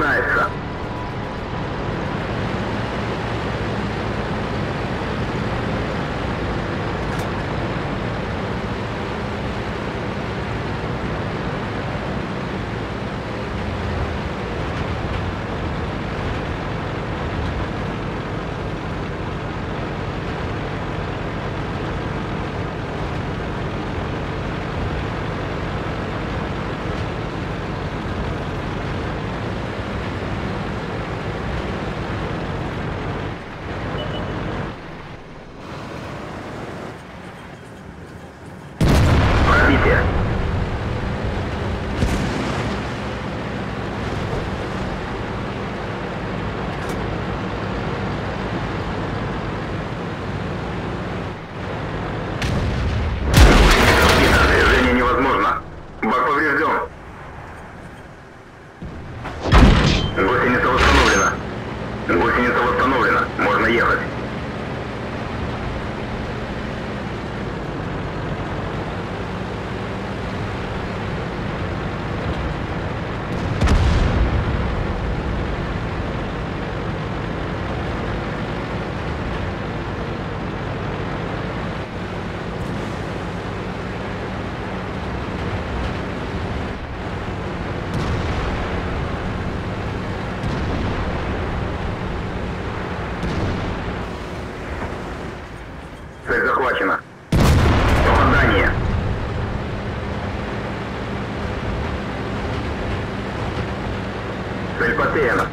Бой начинается. поврежден. Цель захвачена. Попадание. Цель потеряна.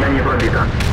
Броня не пробита.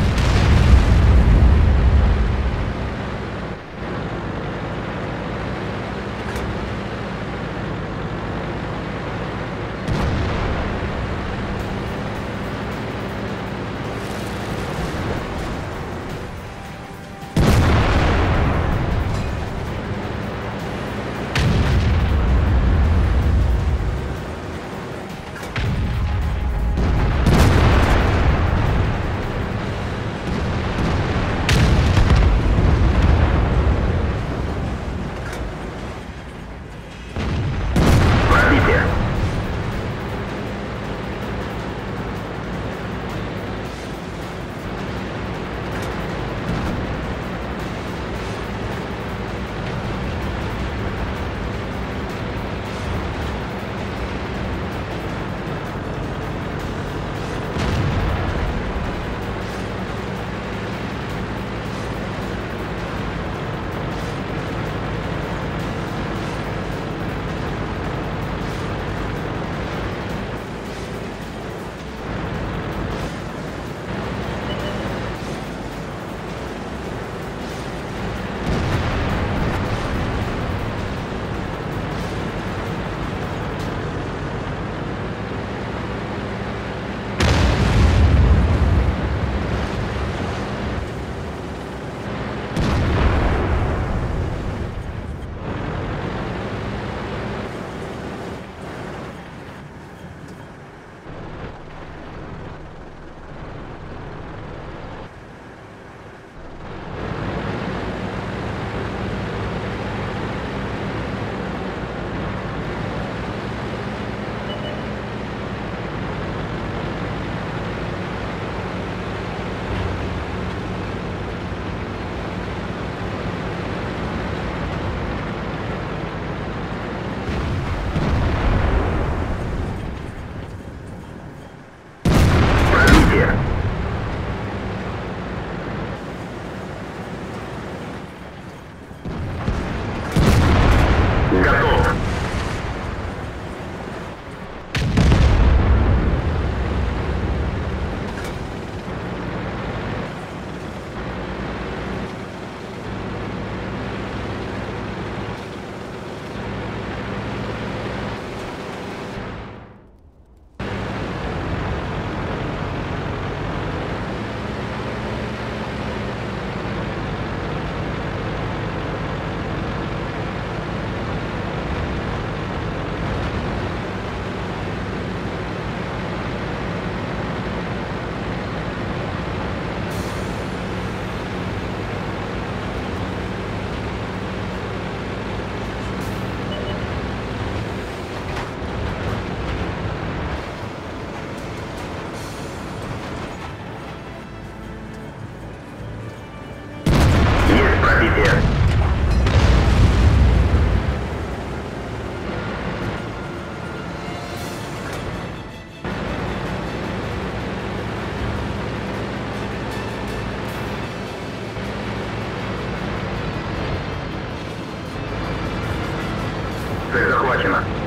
します。